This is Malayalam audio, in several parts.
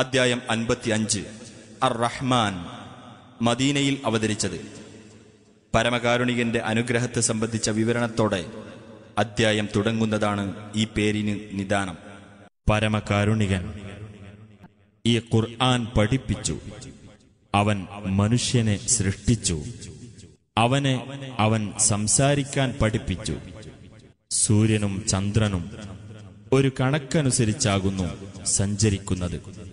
അദ്ധ്യായം അൻപത്തി അഞ്ച് അർ റഹ്മാൻ മദീനയിൽ അവതരിച്ചത്. പരമകാരുണികന്റെ അനുഗ്രഹത്തെ സംബന്ധിച്ച വിവരണത്തോടെ അധ്യായം തുടങ്ങുന്നതാണ് ഈ പേരിന് നിദാനം. പരമകാരുണികൻ ഈ ഖുർആൻ പഠിപ്പിച്ചു. അവൻ മനുഷ്യനെ സൃഷ്ടിച്ചു. അവനെ അവൻ സംസാരിക്കാൻ പഠിപ്പിച്ചു. സൂര്യനും ചന്ദ്രനും ഒരു കണക്കനുസരിച്ചാകുന്നു സഞ്ചരിക്കുന്നത്.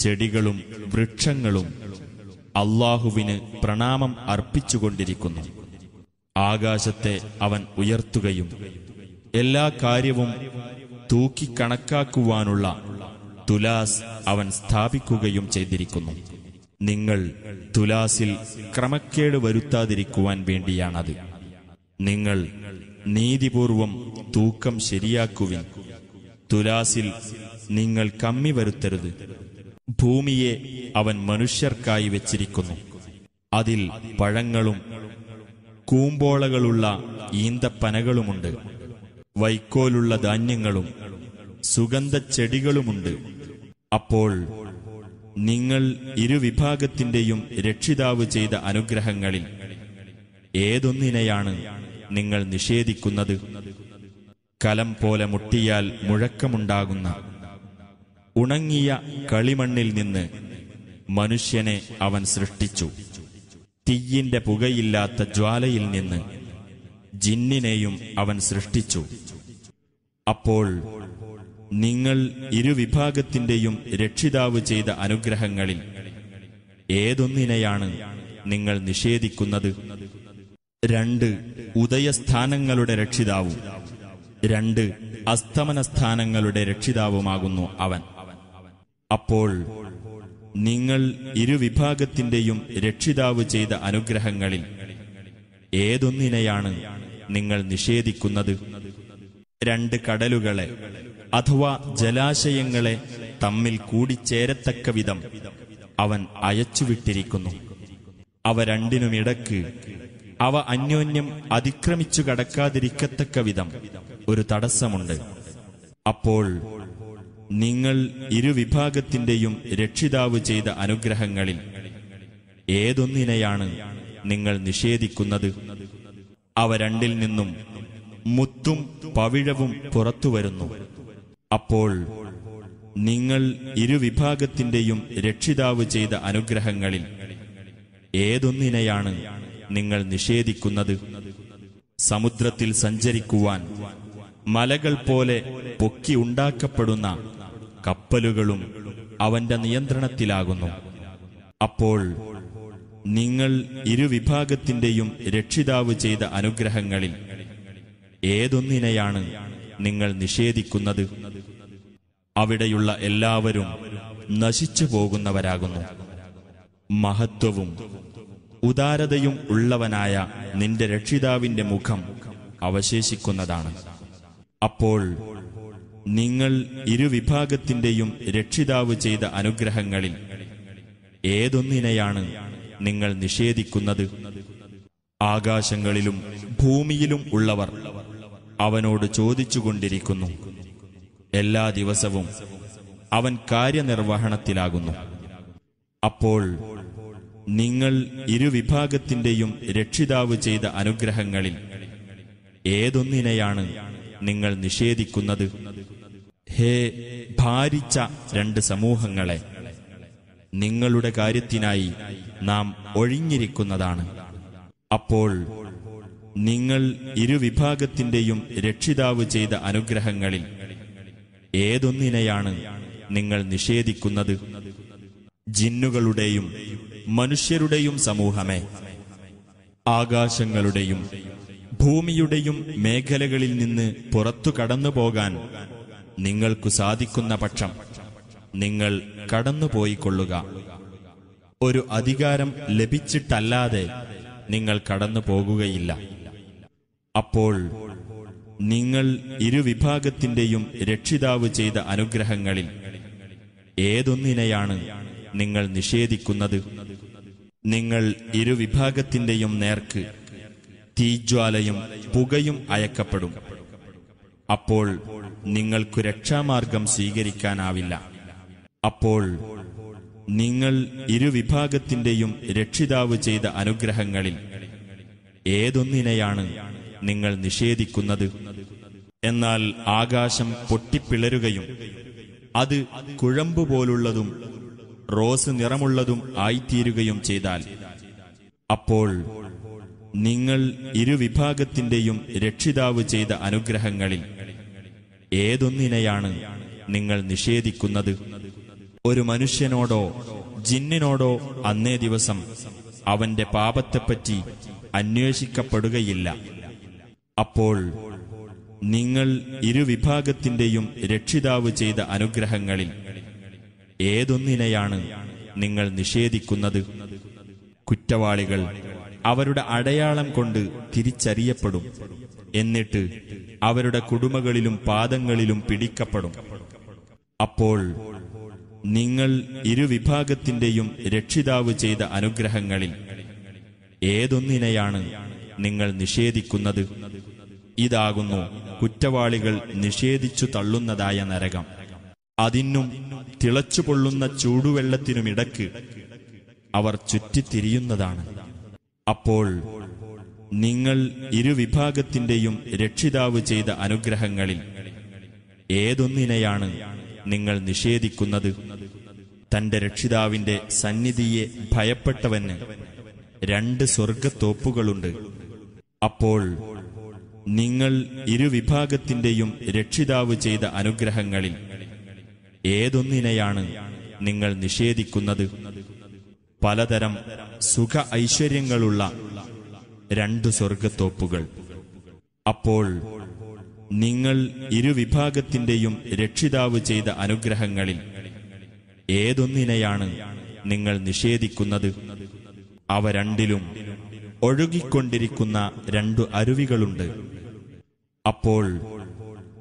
ചെടികളും വൃക്ഷങ്ങളും അള്ളാഹുവിന് പ്രണാമം അർപ്പിച്ചുകൊണ്ടിരിക്കുന്നു. ആകാശത്തെ അവൻ ഉയർത്തുകയും എല്ലാ കാര്യവും തൂക്കിക്കണക്കാക്കുവാനുള്ള തുലാസ് അവൻ സ്ഥാപിക്കുകയും ചെയ്തിരിക്കുന്നു. നിങ്ങൾ തുലാസിൽ ക്രമക്കേട് വരുത്താതിരിക്കുവാൻ വേണ്ടിയാണത്. നിങ്ങൾ നീതിപൂർവം തൂക്കം ശരിയാക്കുവിൻ. തുലാസിൽ നിങ്ങൾ കമ്മി വരുത്തരുത്. ഭൂമിയെ അവൻ മനുഷ്യർക്കായി വെച്ചിരിക്കുന്നു. അതിൽ പഴങ്ങളും കൂമ്പോളകളുള്ള ഈന്തപ്പനകളുമുണ്ട്. വൈക്കോലുള്ള ധാന്യങ്ങളും സുഗന്ധച്ചെടികളുമുണ്ട്. അപ്പോൾ നിങ്ങൾ ഇരുവിഭാഗത്തിന്റെയും രക്ഷിതാവ് ചെയ്ത അനുഗ്രഹങ്ങളിൽ ഏതൊന്നിനെയാണ് നിങ്ങൾ നിഷേധിക്കുന്നത്? കലം പോലെ മുട്ടിയാൽ മുഴക്കമുണ്ടാകുന്ന ഉണങ്ങിയ കളിമണ്ണിൽ നിന്ന് മനുഷ്യനെ അവൻ സൃഷ്ടിച്ചു. തീയിന്റെ പുകയില്ലാത്ത ജ്വാലയിൽ നിന്ന് ജിന്നിനെയും അവൻ സൃഷ്ടിച്ചു. അപ്പോൾ നിങ്ങൾ ഇരുവിഭാഗത്തിന്റെയും രക്ഷിതാവ് ചെയ്ത അനുഗ്രഹങ്ങളിൽ ഏതൊന്നിനെയാണ് നിങ്ങൾ നിഷേധിക്കുന്നത്? രണ്ട് ഉദയസ്ഥാനങ്ങളുടെ രക്ഷിതാവും. രണ്ട് അസ്തമനസ്ഥാനങ്ങളുടെ രക്ഷിതാവുമാകുന്നു അവൻ. അപ്പോൾ നിങ്ങൾ ഇരുവിഭാഗത്തിന്റെയും രക്ഷിതാവ് ചെയ്ത അനുഗ്രഹങ്ങളിൽ ഏതൊന്നിനെയാണ് നിങ്ങൾ നിഷേധിക്കുന്നത്? രണ്ട് കടലുകളെ അഥവാ ജലാശയങ്ങളെ തമ്മിൽ കൂടിച്ചേരത്തക്ക വിധം അവൻ അയച്ചുവിട്ടിരിക്കുന്നു. അവ രണ്ടിനുമിടക്ക് അവ അന്യോന്യം അതിക്രമിച്ചു കടക്കാതിരിക്കത്തക്ക വിധം ഒരു തടസ്സമുണ്ട്. അപ്പോൾ നിങ്ങൾ ഇരുവിഭാഗത്തിന്റെയും രക്ഷിതാവ് ചെയ്ത അനുഗ്രഹങ്ങളിൽ ഏതൊന്നിനെയാണ് നിങ്ങൾ നിഷേധിക്കുന്നത്? അവ രണ്ടിൽ നിന്നും മുത്തും പവിഴവും പുറത്തുവരുന്നു. അപ്പോൾ നിങ്ങൾ ഇരുവിഭാഗത്തിന്റെയും രക്ഷിതാവ് ചെയ്ത അനുഗ്രഹങ്ങളിൽ ഏതൊന്നിനെയാണ് നിങ്ങൾ നിഷേധിക്കുന്നത്? സമുദ്രത്തിൽ സഞ്ചരിക്കുവാൻ മലകൾ പോലെ പൊക്കി ഉണ്ടാക്കപ്പെടുന്ന കപ്പലുകളും അവന്റെ നിയന്ത്രണത്തിലാകുന്നു. അപ്പോൾ നിങ്ങൾ ഇരുവിഭാഗത്തിന്റെയും രക്ഷിതാവ് ചെയ്ത അനുഗ്രഹങ്ങളിൽ ഏതൊന്നിനെയാണ് നിങ്ങൾ നിഷേധിക്കുന്നത്? അവിടെയുള്ള എല്ലാവരും നശിച്ചു പോകുന്നവരാകുന്നു. മഹത്വവും ഉദാരതയും ഉള്ളവനായ നിന്റെ രക്ഷിതാവിന്റെ മുഖം അവശേഷിക്കുന്നതാണ്. അപ്പോൾ നിങ്ങൾ ഇരുവിഭാഗത്തിന്റെയും രക്ഷിതാവ് ചെയ്ത അനുഗ്രഹങ്ങളിൽ ഏതൊന്നിനെയാണ് നിങ്ങൾ നിഷേധിക്കുന്നത്? ആകാശങ്ങളിലും ഭൂമിയിലും ഉള്ളവർ അവനോട് ചോദിച്ചുകൊണ്ടിരിക്കുന്നു. എല്ലാ ദിവസവും അവൻ കാര്യനിർവഹണത്തിലാകുന്നു. അപ്പോൾ നിങ്ങൾ ഇരുവിഭാഗത്തിന്റെയും രക്ഷിതാവ് ചെയ്ത അനുഗ്രഹങ്ങളിൽ ഏതൊന്നിനെയാണ് നിങ്ങൾ നിഷേധിക്കുന്നത്? ഹേ ഭാരിച്ച രണ്ട് സമൂഹങ്ങളെ നിങ്ങളുടെ കാര്യത്തിനായി നാം ഒഴിഞ്ഞിരിക്കുന്നതാണ്. അപ്പോൾ നിങ്ങൾ ഇരുവിഭാഗത്തിന്റെയും രക്ഷിതാവ് ചെയ്ത അനുഗ്രഹങ്ങളിൽ ഏതൊന്നിനെയാണ് നിങ്ങൾ നിഷേധിക്കുന്നത്? ജിന്നുകളുടെയും മനുഷ്യരുടെയും സമൂഹമേ ആകാശങ്ങളുടെയും ഭൂമിയുടെയും മേഖലകളിൽ നിന്ന് പുറത്തു കടന്നുപോകാൻ നിങ്ങൾക്കു സാധിക്കുന്ന പക്ഷം നിങ്ങൾ കടന്നുപോയിക്കൊള്ളുക. ഒരു അധികാരം ലഭിച്ചിട്ടല്ലാതെ നിങ്ങൾ കടന്നു പോകുകയില്ല അപ്പോൾ നിങ്ങൾ ഇരുവിഭാഗത്തിന്റെയും രക്ഷിതാവ് ചെയ്ത അനുഗ്രഹങ്ങളിൽ ഏതൊന്നിനെയാണ് നിങ്ങൾ നിഷേധിക്കുന്നത്? നിങ്ങൾ ഇരുവിഭാഗത്തിന്റെയും നേർക്ക് തീജ്വാലയും പുകയും അയക്കപ്പെടും. അപ്പോൾ നിങ്ങൾക്കു രക്ഷാമാർഗം സ്വീകരിക്കാനാവില്ല. അപ്പോൾ നിങ്ങൾ ഇരുവിഭാഗത്തിന്റെയും രക്ഷിതാവ് ചെയ്ത അനുഗ്രഹങ്ങളിൽ ഏതൊന്നിനെയാണ് നിങ്ങൾ നിഷേധിക്കുന്നത്? എന്നാൽ ആകാശം പൊട്ടിപ്പിളരുകയും അത് കുഴമ്പുപോലുള്ളതും റോസ് നിറമുള്ളതും ആയിത്തീരുകയും ചെയ്താൽ അപ്പോൾ നിങ്ങൾ ഇരുവിഭാഗത്തിന്റെയും രക്ഷിതാവ് ചെയ്ത അനുഗ്രഹങ്ങളിൽ ഏതൊന്നിനെയാണ് നിങ്ങൾ നിഷേധിക്കുന്നത്? ഒരു മനുഷ്യനോടോ ജിന്നിനോടോ അന്നേ ദിവസം അവന്റെ പാപത്തെപ്പറ്റി അന്വേഷിക്കപ്പെടുകയില്ല. അപ്പോൾ നിങ്ങൾ ഇരുവിഭാഗത്തിന്റെയും രക്ഷിതാവ് ചെയ്ത അനുഗ്രഹങ്ങളിൽ ഏതൊന്നിനെയാണ് നിങ്ങൾ നിഷേധിക്കുന്നത്? കുറ്റവാളികൾ അവരുടെ അടയാളം കൊണ്ട് തിരിച്ചറിയപ്പെടും. എന്നിട്ട് അവരുടെ കുടുംബങ്ങളിലും പാദങ്ങളിലും പിടിക്കപ്പെടും. അപ്പോൾ നിങ്ങൾ ഇരുവിഭാഗത്തിന്റെയും രക്ഷിതാവ് ചെയ്ത അനുഗ്രഹങ്ങളിൽ ഏതൊന്നിനെയാണ് നിങ്ങൾ നിഷേധിക്കുന്നത്? ഇതാകുന്നു കുറ്റവാളികൾ നിഷേധിച്ചു തള്ളുന്നതായ നരകം. അതിനും തിളച്ചുപൊള്ളുന്ന ചൂടുവെള്ളത്തിനുമിടക്ക് അവർ ചുറ്റിത്തിരിയുന്നതാണ്. അപ്പോൾ നിങ്ങൾ ഇരുവിഭാഗത്തിന്റെയും രക്ഷിതാവ് ചെയ്ത അനുഗ്രഹങ്ങളിൽ ഏതൊന്നിനെയാണ് നിങ്ങൾ നിഷേധിക്കുന്നത്? തന്റെ രക്ഷിതാവിന്റെ സന്നിധിയെ ഭയപ്പെട്ടവന് രണ്ട് സ്വർഗത്തോപ്പുകളുണ്ട് അപ്പോൾ നിങ്ങൾ ഇരുവിഭാഗത്തിന്റെയും രക്ഷിതാവ് ചെയ്ത അനുഗ്രഹങ്ങളിൽ ഏതൊന്നിനെയാണ് നിങ്ങൾ നിഷേധിക്കുന്നത്? പലതരം സുഖ ഐശ്വര്യങ്ങളുള്ള രണ്ട് സ്വർഗത്തോപ്പുകൾ അപ്പോൾ നിങ്ങൾ ഇരുവിഭാഗത്തിന്റെയും രക്ഷിതാവ് ചെയ്ത അനുഗ്രഹങ്ങളിൽ ഏതൊന്നിനെയാണ് നിങ്ങൾ നിഷേധിക്കുന്നത്? അവ രണ്ടിലും ഒഴുകിക്കൊണ്ടിരിക്കുന്ന രണ്ടു അരുവികളുണ്ട്. അപ്പോൾ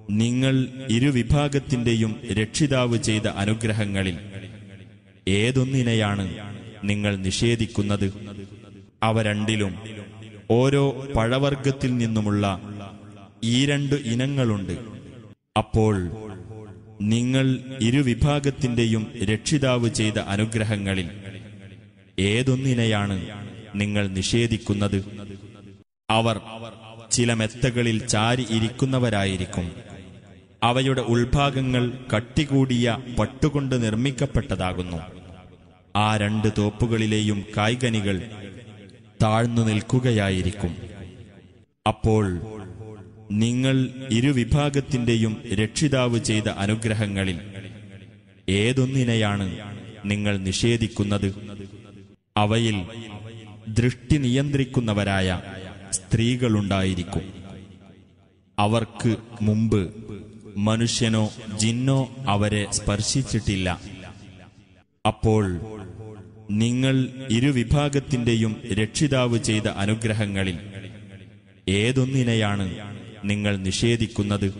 നിങ്ങൾ ഇരുവിഭാഗത്തിന്റെയും രക്ഷിതാവ് ചെയ്ത അനുഗ്രഹങ്ങളിൽ ഏതൊന്നിനെയാണ് നിങ്ങൾ നിഷേധിക്കുന്നത്? അവ രണ്ടിലും ഓരോ പഴവർഗത്തിൽ നിന്നുമുള്ള ഈ രണ്ട് ഇനങ്ങളുണ്ട്. അപ്പോൾ നിങ്ങൾ ഇരുവിഭാഗത്തിന്റെയും രക്ഷിതാവ് ചെയ്ത അനുഗ്രഹങ്ങളിൽ ഏതൊന്നിനെയാണ് നിങ്ങൾ നിഷേധിക്കുന്നത്? അവർ ചില മെത്തകളിൽ ചാരി ഇരിക്കുന്നവരായിരിക്കും. അവയുടെ ഉൾഭാഗങ്ങൾ കട്ടികൂടിയ പട്ടുകൊണ്ട് നിർമ്മിക്കപ്പെട്ടതാകുന്നു. ആ രണ്ട് തോപ്പുകളിലെയും കായ്കനികൾ താഴ്ന്നു നിൽക്കുകയായിരിക്കും. അപ്പോൾ നിങ്ങൾ ഇരുവിഭാഗത്തിന്റെയും രക്ഷിതാവ് ചെയ്ത അനുഗ്രഹങ്ങളിൽ ഏതൊന്നിനെയാണ് നിങ്ങൾ നിഷേധിക്കുന്നത്? അവയിൽ ദൃഷ്ടി നിയന്ത്രിക്കുന്നവരായ സ്ത്രീകളുണ്ടായിരിക്കും. അവർക്ക് മുമ്പ് മനുഷ്യനോ ജിന്നോ അവരെ സ്പർശിച്ചിട്ടില്ല. അപ്പോൾ നിങ്ങൾ ഇരുവിഭാഗത്തിന്റെയും രക്ഷിതാവ് ചെയ്ത അനുഗ്രഹങ്ങളിൽ ഏതൊന്നിനെയാണ് നിങ്ങൾ നിഷേധിക്കുന്നത്?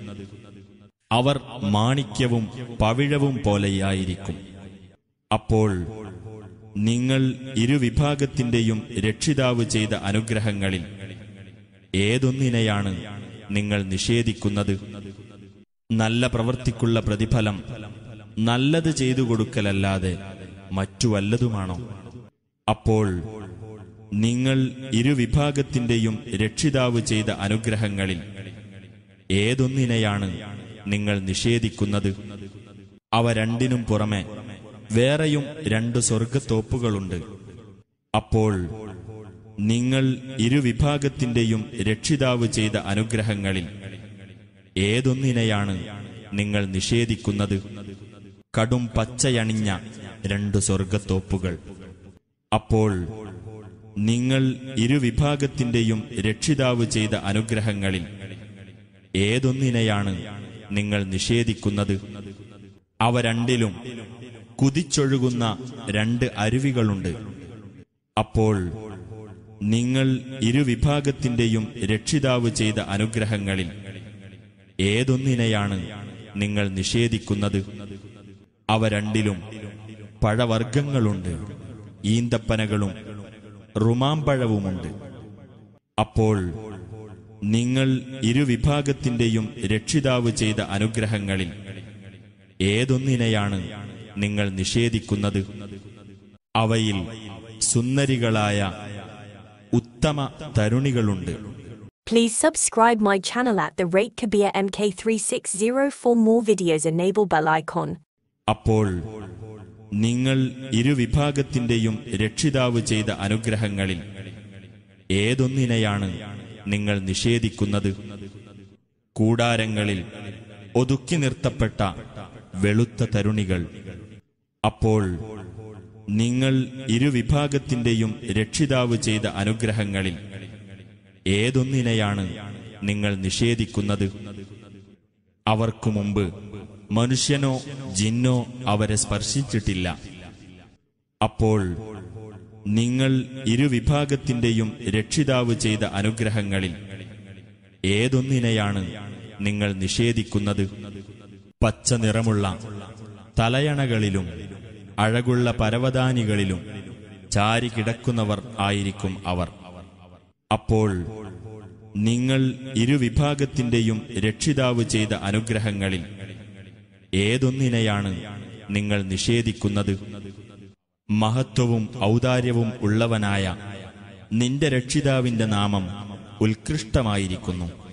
അവർ മാണിക്യവും പവിഴവും പോലെയായിരിക്കും. അപ്പോൾ നിങ്ങൾ ഇരുവിഭാഗത്തിന്റെയും രക്ഷിതാവ് ചെയ്ത അനുഗ്രഹങ്ങളിൽ ഏതൊന്നിനെയാണ് നിങ്ങൾ നിഷേധിക്കുന്നത്? നല്ല പ്രവർത്തിക്കുള്ള പ്രതിഫലം നല്ലത് ചെയ്തു കൊടുക്കലല്ലാതെ മറ്റു വല്ലതുമാണോ അപ്പോൾ നിങ്ങൾ ഇരുവിഭാഗത്തിന്റെയും രക്ഷിതാവ് ചെയ്ത അനുഗ്രഹങ്ങളിൽ ഏതൊന്നിനെയാണ് നിങ്ങൾ നിഷേധിക്കുന്നത്? അവ രണ്ടിനും പുറമെ വേറെയും രണ്ട് സ്വർഗത്തോപ്പുകളുണ്ട് അപ്പോൾ നിങ്ങൾ ഇരുവിഭാഗത്തിന്റെയും രക്ഷിതാവ് ചെയ്ത അനുഗ്രഹങ്ങളിൽ ഏതൊന്നിനെയാണ് നിങ്ങൾ നിഷേധിക്കുന്നത്? കടും പച്ചയണിഞ്ഞ രണ്ട് സ്വർഗത്തോപ്പുകൾ അപ്പോൾ നിങ്ങൾ ഇരുവിഭാഗത്തിന്റെയും രക്ഷിതാവ് ചെയ്ത അനുഗ്രഹങ്ങളിൽ ഏതൊന്നിനെയാണ് നിങ്ങൾ നിഷേധിക്കുന്നത്? അവ രണ്ടിലും കുതിച്ചൊഴുകുന്ന രണ്ട് അരുവികളുണ്ട്. അപ്പോൾ നിങ്ങൾ ഇരുവിഭാഗത്തിന്റെയും രക്ഷിതാവ് ചെയ്ത അനുഗ്രഹങ്ങളിൽ ഏതൊന്നിനെയാണ് നിങ്ങൾ നിഷേധിക്കുന്നത്? അവ രണ്ടിലും പഴവർഗങ്ങളുണ്ട് ഈന്തപ്പനകളും റുമാമ്പഴവുമുണ്ട് അപ്പോൾ നിങ്ങൾ ഇരുവിഭാഗത്തിന്റെയും രക്ഷിതാവ് ചെയ്ത അനുഗ്രഹങ്ങളിൽ ഏതൊന്നിനെയാണ് നിങ്ങൾ നിഷേധിക്കുന്നത് അവയിൽ സുന്ദരികളായ ഉത്തമ തരുണികളുണ്ട് Please subscribe my channel at the rate Kabir MK360 for more videos. Enable bell icon. അപ്പോൾ നിങ്ങൾ ഇരുവിഭാഗത്തിന്റെയും രക്ഷിതാവ് ചെയ്ത അനുഗ്രഹങ്ങളിൽ ഏതൊന്നിനെയാണ് നിങ്ങൾ നിഷേധിക്കുന്നത്? കൂടാരങ്ങളിൽ ഒതുക്കി നിർത്തപ്പെട്ട വെളുത്ത തരുണികൾ. അപ്പോൾ നിങ്ങൾ ഇരുവിഭാഗത്തിന്റെയും രക്ഷിതാവ് ചെയ്ത അനുഗ്രഹങ്ങളിൽ ഏതൊന്നിനെയാണ് നിങ്ങൾ നിഷേധിക്കുന്നത്? അവർക്കു മുമ്പ് മനുഷ്യനോ ജിന്നോ അവരെ സ്പർശിച്ചിട്ടില്ല. അപ്പോൾ നിങ്ങൾ ഇരുവിഭാഗത്തിന്റെയും രക്ഷിതാവ് ചെയ്ത അനുഗ്രഹങ്ങളിൽ ഏതൊന്നിനെയാണ് നിങ്ങൾ നിഷേധിക്കുന്നത്? പച്ച നിറമുള്ള തലയണകളിലും അഴകുള്ള പരവതാനികളിലും ചാരി കിടക്കുന്നവർ ആയിരിക്കും അവർ. അപ്പോൾ നിങ്ങൾ ഇരുവിഭാഗത്തിന്റെയും രക്ഷിതാവ് ചെയ്ത അനുഗ്രഹങ്ങളിൽ ഏതൊന്നിനെയാണ് നിങ്ങൾ നിഷേധിക്കുന്നത്? മഹത്വവും ഔദാര്യവും ഉള്ളവനായ നിന്റെ രക്ഷിതാവിന്റെ നാമം ഉത്കൃഷ്ടമായിരിക്കുന്നു.